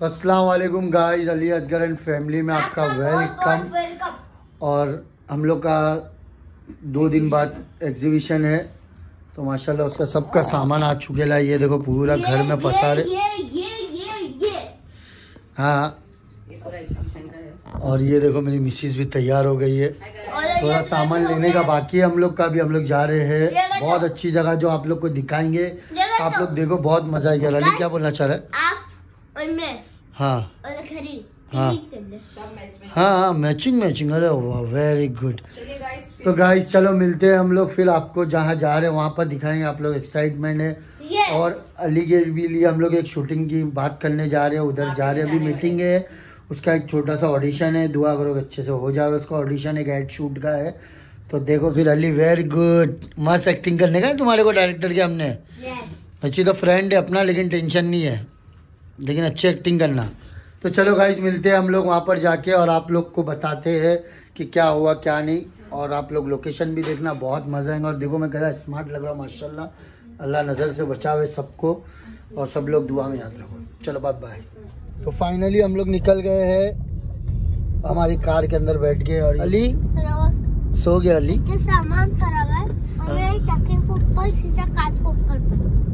अस्सलाम वालेकुम guys Ali Asghar and family में आपका वेलकम और हम लोग का दो दिन बाद एग्जीबिशन है तो माशाल्लाह उसका सबका सामान आ चुके है ये देखो पूरा घर में पसारे। ये ये ये ये। हाँ। और ये देखो मेरी मिसिस भी तैयार हो गई है। थोड़ा सामान लेने का बाकी है हम लोग का भी हम लोग जा रहे हैं। बहुत अच्छी जगह जो आप लोग को दिखाएँगे। आप लोग देखो बहुत मज़ा आएगा। अली क्या बोलना चाह रहा है? और मैं। हाँ। हाँ। हाँ हाँ मैचिंग मैचिंग अरे वाह वेरी गुड तो गाइस चलो मिलते हैं हम लोग फिर आपको जहाँ जा रहे हैं वहाँ पर दिखाएँगे आप लोग एक्साइटमेंट है। ये और अलीगढ़ के भी लिए हम लोग एक शूटिंग की बात करने जा रहे हैं उधर जा रहे हैं अभी मीटिंग है। उसका एक छोटा सा ऑडिशन है दुआ करो कि अच्छे से हो जाए उसका ऑडिशन एक एड शूट का है। तो देखो फिर अली वेरी गुड मस्त एक्टिंग करने का है तुम्हारे को डायरेक्टर के हमने। अच्छी तो फ्रेंड है अपना लेकिन टेंशन नहीं है। लेकिन अच्छी एक्टिंग करना। तो चलो गाइज़ मिलते हैं हम लोग वहाँ पर जाके और आप लोग को बताते हैं कि क्या हुआ क्या नहीं। और आप लोग लोकेशन भी देखना बहुत मज़ा आएगा। और देखो मैं कह रहा स्मार्ट लग रहा हूँ माशाल्लाह। अल्लाह नज़र से बचावे सबको और सब लोग दुआ में याद रखो। चलो बाय बाय तो फाइनली हम लोग निकल गए हैं। हमारी कार के अंदर बैठ गए और अली सो गया अली। सामान खराब है।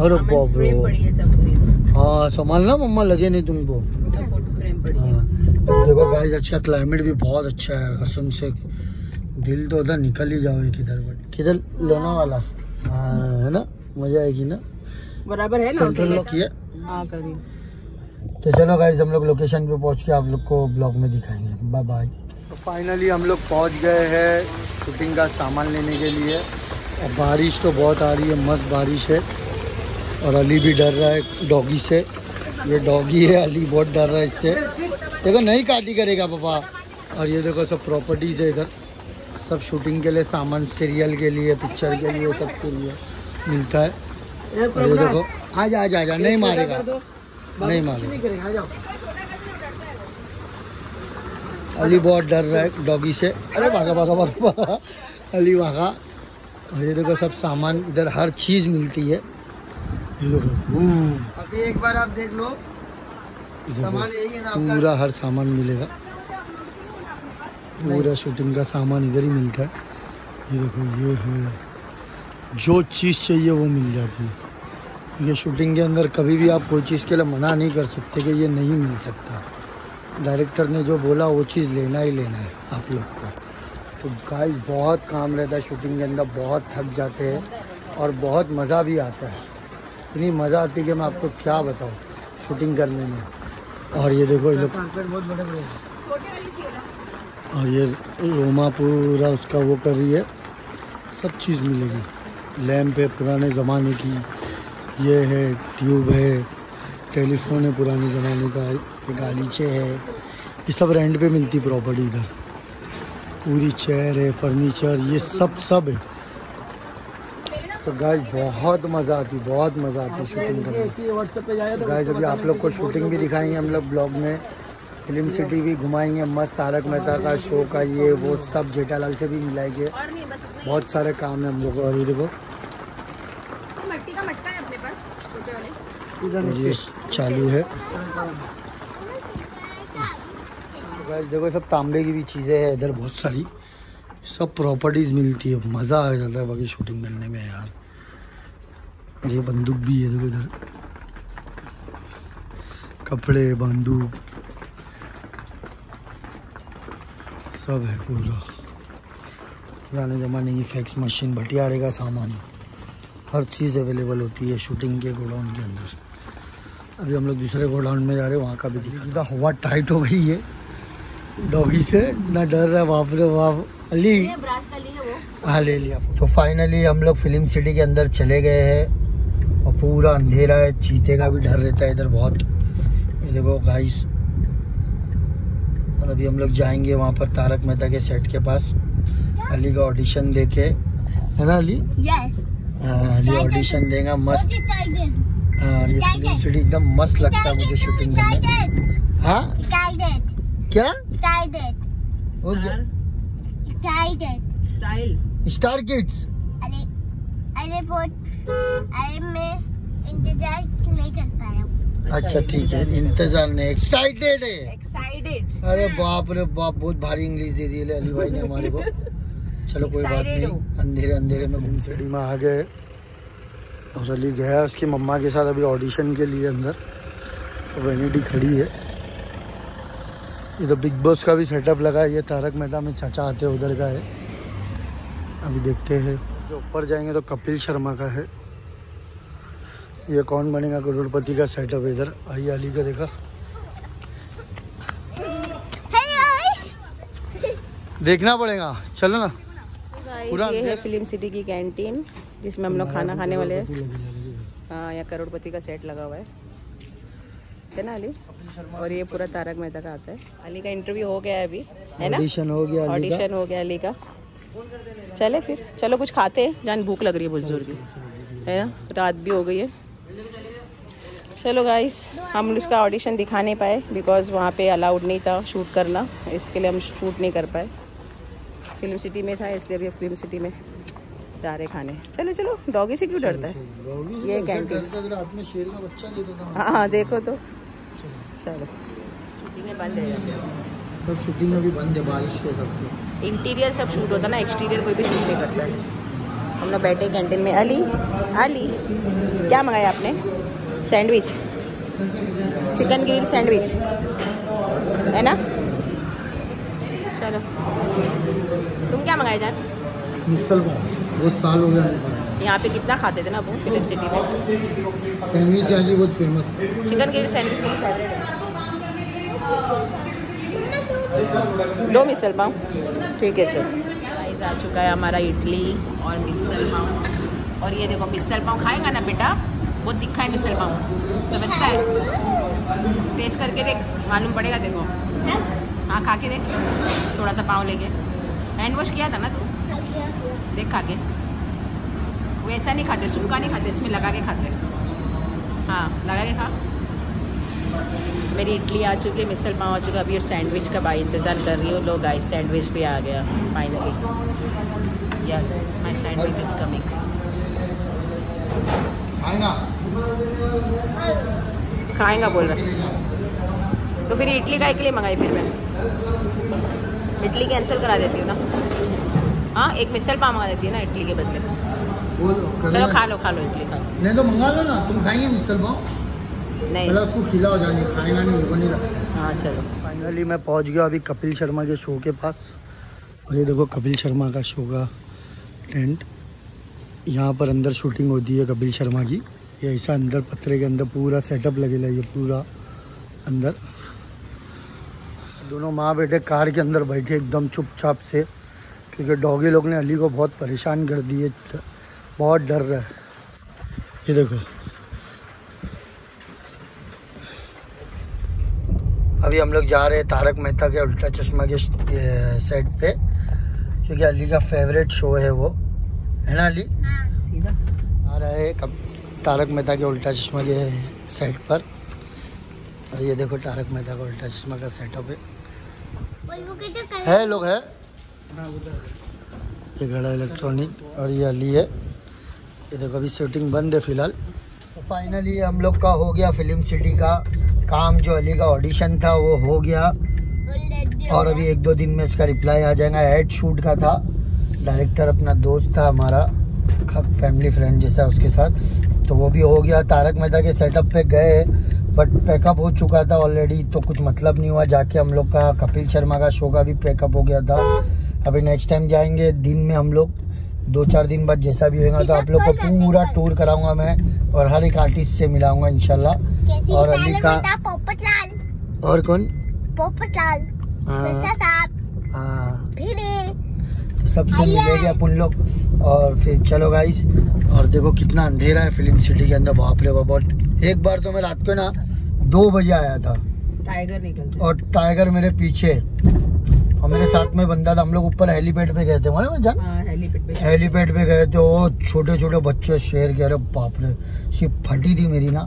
अरे बाप रे है। हाँ संभालना मम्मा लगे नहीं तुमको। सब फ़ोटो फ्रेम पड़ी है। हाँ, देखो गाइस आज का क्लाइमेट भी बहुत अच्छा है कसम से। दिल तो उधर निकल ही जाओ किधर बट किधर लेना वाला? हाँ है ना? मज़ा आएगी ना? बराबर है ना? सेंट्रल लॉक किया हाँ तो चलो गाइस हम लोग लोकेशन पे पहुँच के आप लोग को ब्लॉग में दिखाएँगे। बाय बाय तो फाइनली हम लोग पहुँच गए हैं शूटिंग का सामान लेने के लिए। और बारिश तो बहुत आ रही है मस्त बारिश है। और अली भी डर रहा है डॉगी से। ये डॉगी है अली बहुत डर रहा है इससे। देखो नहीं काटी करेगा पापा। और ये देखो सब प्रॉपर्टीज़ है इधर। सब शूटिंग के लिए सामान सीरियल के लिए पिक्चर के लिए सब के लिए मिलता है। और ये देखो आ जा आ जा जा। नहीं मारेगा। नहीं मारेगा। अली बहुत डर रहा है डॉगी से। अरे भागा भागा भागा भागा। अली भागा। और ये देखो सब सामान इधर हर चीज़ मिलती है। अभी एक बार आप देख लो। सामान यही है ना पूरा हर सामान मिलेगा। पूरा शूटिंग का सामान इधर ही मिलता है। ये देखो ये है। जो चीज़ चाहिए वो मिल जाती है। ये शूटिंग के अंदर कभी भी आप कोई चीज़ के लिए मना नहीं कर सकते कि ये नहीं मिल सकता। डायरेक्टर ने जो बोला वो चीज़ लेना ही लेना है आप लोग को। तो गाइस बहुत काम रहता है शूटिंग के अंदर। बहुत थक जाते हैं और बहुत मज़ा भी आता है। इतनी मज़ा आती है कि मैं आपको क्या बताऊँ शूटिंग करने में। और ये देखो लोग और ये रोमा पूरा उसका वो कर रही है। सब चीज़ मिलेगी। लैम्प है, पुराने ज़माने की। ये है, ट्यूब है, टेलीफोन है पुराने ज़माने का। ये गालीचे है। ये सब रेंट पे मिलती प्रॉपर्टी इधर। पूरी चेयर है फर्नीचर ये सब सब है। तो गाइस बहुत मज़ा आती बहुत मज़ा आती शूटिंग करने। में गाइस अभी आप लोग को शूटिंग भी दिखाएँगे हम लोग ब्लॉग में। फ़िल्म सिटी भी घुमाएँगे मस्त तारक मेहता का शो का ये वो सब जेठालाल से भी मिलाएँगे। बहुत सारे काम है हम लोग और ये देखो। मट्टी का मटका है अपने पास छोटे वाले। और ये चालू है। गाइस देखो सब तांबे की भी चीज़ें हैं इधर बहुत सारी। सब प्रॉपर्टीज़ मिलती है मज़ा आ जाता है बाकी शूटिंग करने में यार। ये बंदूक भी है देखो इधर। कपड़े बंदूक। सब है पूरा। पुराने ज़माने की फैक्स मशीन भटियारे का सामान। हर चीज़ अवेलेबल होती है शूटिंग के गोडाउन के अंदर। अभी हम लोग दूसरे गोडाउन में जा रहे हैं वहाँ का भी दिखा हवा टाइट हो गई है। डॉगी से ना डर रहा बाप रे बाप। अली। ये ब्रास का लिए वो। हाँ ले लिया। तो फाइनली हम लोग फ़िल्म सिटी के अंदर चले गए हैं। और पूरा अंधेरा है चीते का भी डर रहता है इधर बहुत। ये देखो गाइस और अभी हम लोग जाएँगे वहाँ पर तारक मेहता के सेट के पास। अली का ऑडिशन देके। है ना अली? हाँ अली ऑडिशन देगा मस्त। हाँ ये फ़िल्म सिटी एकदम मस्त लगता है मुझे शूटिंग करने हाँ? क्या? क्या- स्टाइल स्टार किड्स अरे अरे बहुत अरे मैं इंतज़ार नहीं कर पाया अच्छा ठीक है इंतज़ार नहीं एक्साइटेड है। एक्साइटेड अरे बाप रे बाप बहुत भारी इंग्लिश दे दी अली भाई ने हमारे को। चलो कोई बात नहीं अंधेरे अंधेरे में घूम से में आ गए और अली गया उसकी मम्मा के साथ अभी ऑडिशन के लिए अंदर। सब वैनिटी खड़ी है। इधर बिग बॉस का भी सेटअप लगा है। ये तारक मेहता में चाचा आते हैं उधर का है। अभी देखते हैं। जो ऊपर जाएँगे तो कपिल शर्मा का है। ये कौन बनेगा करोड़पति का सेटअप है इधर? आई अली का देखा। देखना पड़ेगा। चलो ना। पूरा ये है फ़िल्म सिटी की कैंटीन जिसमें हम लोग खाना खाने वाले हैं। हाँ यहाँ करोड़पति का सेट लगा हुआ है। है ना अली और ये पूरा तारक मेहता का आता है। अली का इंटरव्यू हो गया है अभी। है ना? ऑडिशन हो गया अली का। ऑडिशन हो गया अली का। चले फिर। चलो कुछ खाते हैं। जान भूख लग रही है बुज़ुर्ग है ना? रात भी हो गई है। चलो गाइस हम उसका ऑडिशन दिखा नहीं पाए बिकॉज़ वहाँ पे अलाउड नहीं था शूट करना। इसके लिए हम शूट नहीं कर पाए। फ़िल्म सिटी में था इसलिए अभी फ़िल्म सिटी में जा रहे खाने। चलो चलो डॉगी से क्यों डरता है? ये कैंटीन था हाँ? हाँ देखो तो। चलो। शूटिंग बंद है। सब शूटिंग अभी बंद है बारिश के हिसाब से। इंटीरियर सब शूट होता है ना एक्सटीरियर कोई भी शूट नहीं करता है। हम लोग बैठे कैंटीन में। अली अली क्या मंगाया आपने? सैंडविच। Chicken grill sandwich. है ना? चलो। तुम क्या मंगाए जान? मिसल बहुत साल हो गया। यहाँ पे कितना खाते थे ना वो फ़िल्म सिटी में? सैंडविच आज बहुत फ़ेमस चिकन ग्रिल सैंडविच मेरी फेवरेट है दो मिसल पाव ठीक है चलो। आ चुका है हमारा इडली। और मिसल पाव। और ये देखो, मिसल पाव खाएगा ना बेटा? बहुत दिखा है मिसल पाव। समझता है? टेस्ट करके देख, मालूम पड़ेगा देखो हाँ खा के देख। थोड़ा सा पाव लेके। हैंड वॉश किया था ना तू? देख खा के। वैसा नहीं खाते, सूखा नहीं खाते, इसमें लगा के खाते। हाँ लगा के खा। मेरी इडली आ चुकी है, मिसल पाव आ चुका अभी और सैंडविच का भाई इंतज़ार कर रही हूँ लोग गाइस सैंडविच भी आ गया finally yes my sandwich is coming आएगा खाएगा बोल रहे तो फिर इडली का के लिए मंगाई फिर मैं इडली कैंसिल करा देती हूँ ना। हाँ एक मिसल पाव मंगा देती है ना इडली के बदले। चलो खा लो खा लो इडली खा लो। नहीं तो मंगा लो ना तुम खाएँगे मिसल पाव? नहीं। उसको खिलाओ जाने खाएगा नहीं रुको नहीं रहा हाँ चलो। फाइनली मैं पहुँच गया अभी कपिल शर्मा के शो के पास। और ये देखो कपिल शर्मा का शो का टेंट यहाँ पर अंदर शूटिंग होती है कपिल शर्मा की। ये ऐसा अंदर पत्रे के अंदर पूरा सेटअप लगेगा ये पूरा अंदर। दोनों माँ बेटे कार के अंदर बैठे एकदम चुपचाप से, क्योंकि डॉगी लोग ने अली को बहुत परेशान कर दिए, बहुत डर रहा है। ये देखो। अभी हम लोग जा रहे हैं तारक मेहता के उल्टा चश्मा के सेट पे। क्योंकि अली का फेवरेट शो है वो। है ना अली? सीधा। आ रहा है कब? तारक मेहता के उल्टा चश्मा के सेट पर। और ये देखो तारक मेहता का उल्टा चश्मा का सेटअप है। है लोग है? ये घड़ा इलेक्ट्रॉनिक और ये अली है। ये देखो अभी शूटिंग बंद है फ़िलहाल। तो फाइनली हम लोग का हो गया फ़िल्म सिटी का काम। जो अली का ऑडिशन था वो हो गया। और अभी एक दो दिन में इसका रिप्लाई आ जाएगा। एड शूट का था। डायरेक्टर अपना दोस्त था हमारा फैमिली फ्रेंड जैसा उसके साथ। तो वो भी हो गया। तारक मेहता के सेटअप पे गए बट पैकअप हो चुका था ऑलरेडी तो कुछ मतलब नहीं हुआ। जाके हम लोग का कपिल शर्मा का शो का भी पैकअप हो गया था। अभी नेक्स्ट टाइम जाएँगे दिन में हम लोग दो चार दिन बाद जैसा भी होगा तो आप लोग को पूरा टूर कराऊँगा मैं और हर एक आर्टिस्ट से मिलाऊँगा इनशाला और अली का और कौन? पोपटलाल। हाँ, साहब। हाँ। तो सबसे मिलेंगे अपन लोग और फिर चलो गाइस और देखो कितना अंधेरा है फ़िल्म सिटी के अंदर बाप रे बाप। एक बार तो मैं रात को ना दो बजे आया था। टाइगर निकलते। और टाइगर मेरे पीछे। और मेरे साथ में बंदा था हम लोग ऊपर हेलीपैड पे गए थे मालूम है जान? हाँ हेलीपैड पे गए। थे वो छोटे छोटे बच्चे शेर के अरे बाप रे सिर्फ़ फटी थी मेरी ना।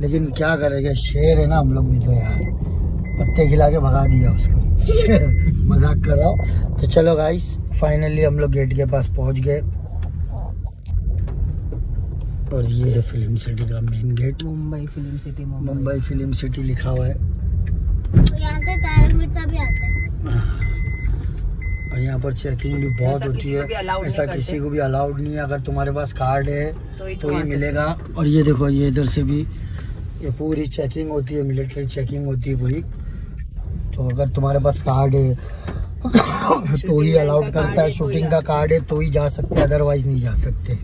लेकिन क्या करेगा शेर है ना हम लोग भी तो यार। पत्ते खिला के भगा दिया उसको। मज़ाक कर रहा हूँ। तो चलो गाइस फाइनली हम लोग गेट के पास पहुँच गए। और ये है फ़िल्म सिटी का main gate Mumbai film city Mumbai. Film city लिखा हुआ है। तो यहाँ हैं। और यहाँ पर चेकिंग भी बहुत होती है। ऐसा किसी को भी अलाउड नहीं है। अगर तुम्हारे पास कार्ड है तो ही तो सकते मिलेगा। और ये देखो ये इधर से भी ये पूरी चेकिंग होती है मिलिट्री चेकिंग होती है पूरी। तो अगर तुम्हारे पास कार्ड है तो ही अलाउड करता है है, ही शूटिंग का कार्ड है तो ही जा सकते अदरवाइज़ नहीं जा सकते।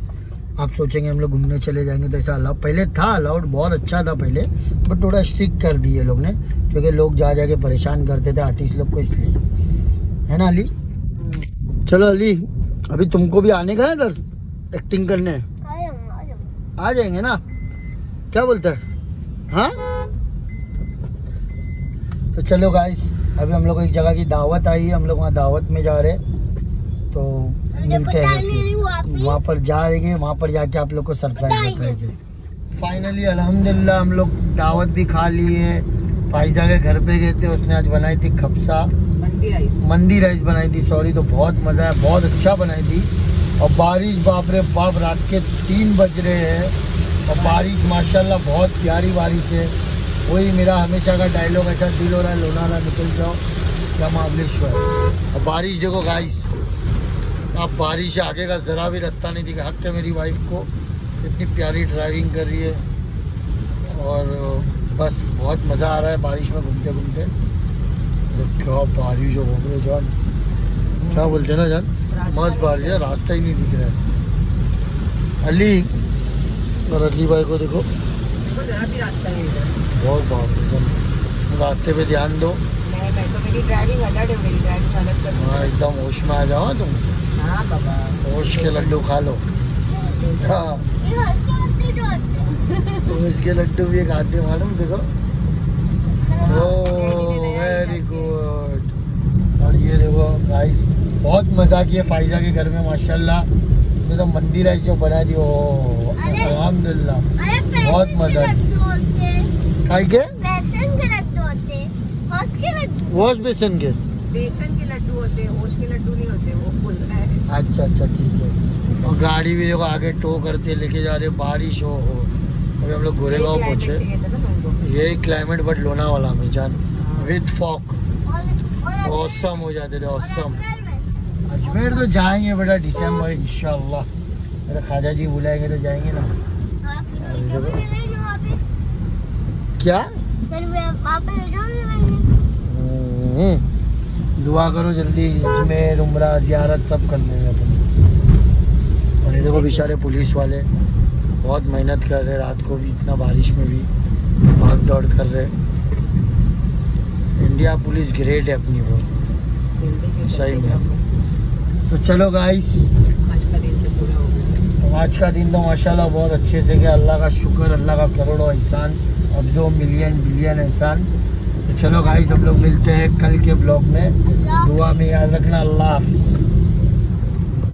आप सोचेंगे हम लोग घूमने चले जाएँगे तो ऐसा अलाउड पहले था अलाउड बहुत अच्छा था पहले बट थोड़ा स्ट्रिक्ट कर दिए लोग ने क्योंकि लोग जा जाके परेशान करते थे आर्टिस्ट लोग को इसलिए। है ना अली। चलो अली अभी तुमको भी आने का है इधर एक्टिंग करने। आ जाएँगे ना? क्या बोलते हैं? हाँ? तो चलो गाइस अभी हम लोग को एक जगह की दावत आई है हम लोग वहाँ दावत में जा रहे हैं। तो मिलते हैं वहाँ फिर। वहाँ पर जाएँगे वहाँ पर जाके आप लोग को सरप्राइज़ बताएँगे। फाइनली अल्हम्दुलिल्लाह हम लोग दावत भी खा लिए फाइजा के घर पे गए थे उसने आज बनाई थी खपसा। मंदी राइस मंदी राइस बनाई थी सॉरी तो बहुत मज़ा है बहुत अच्छा बनाई थी। और बारिश बाप रे बाप रात के तीन बज रहे हैं। और बारिश माशाल्लाह बहुत प्यारी बारिश है। वही मेरा हमेशा का डायलॉग ऐसा, दिल हो रहा है लोनाला निकल जाओ या महाबलेश्वर और बारिश देखो गाइस अब बारिश आगे का ज़रा भी रास्ता नहीं दिखा, हक है मेरी वाइफ को, इतनी प्यारी ड्राइविंग कर रही है, और, बस बहुत मज़ा आ रहा है बारिश में घूमते घूमते। क्या बारिश हो गई जान। क्या बोलते हैं ना जान? मस्त बारिश है रास्ता ही नहीं दिख रहा है। अली, और अली भाई को देखो। है बहुत एकदम। रास्ते पे ध्यान दो। मैं मैं तो मेरी ड्राइविंग अलग है मेरी ड्राइविंग अलग कर हाँ एकदम होश में आ जाओ हाँ तुम। हाँ बाबा। होश के लड्डू खा लो। हाँ। आते हैं। होश के लड्डू भी खाते हैं, मालूम देखो। ओ वेरी गुड और ये देखो गाइस बहुत मज़ा किया फाइजा के घर में माशाल्लाह। उसने तो मंदिर ऐसे बना दी ओ अरे। अल्हम्दुलिल्लाह अरे बहुत मज़ा है। हैं। काय के बेसन के लड्डू होते हैं। हंस के लड्डू वॉश बेसन के बेसन के लड्डू होते हैं ओश के लड्डू नहीं होते वो फुल है अच्छा अच्छा ठीक है और गाड़ी भी देखो आगे टो करते लेके जा रहे बारिश हो हो अभी हम लोग गोरेगांव ये पहुँचे। यही क्लाइमेट बट लोनावाला में जान हाँ। विद फॉक औसम हो जाते थे और औसम अजमेर तो जाएँगे बेटा दिसंबर इंशाल्लाह। मेरे खाजा जी बुलाएँगे तो जाएँगे ना। हाँ। क्या। हम्म, दुआ करो जल्दी अजमेर उम्रा जियारत सब कर लेंगे अपन। और ये देखो बेचारे पुलिस वाले बहुत मेहनत कर रहे रात को भी इतना बारिश में भी भाग दौड़ कर रहे इंडिया पुलिस ग्रेट है अपनी बहुत सही में। तो चलो गाइस आज का दिन तो गया। तो आज का दिन तो माशाल्लाह बहुत अच्छे से गया। अल्लाह का शुक्र अल्लाह का करोड़ों एहसान। अब जो मिलियन बिलियन एहसान। तो चलो गाइस हम लोग मिलते हैं कल के ब्लॉग में। दुआ में याद रखना। अल्लाह हाफिज़।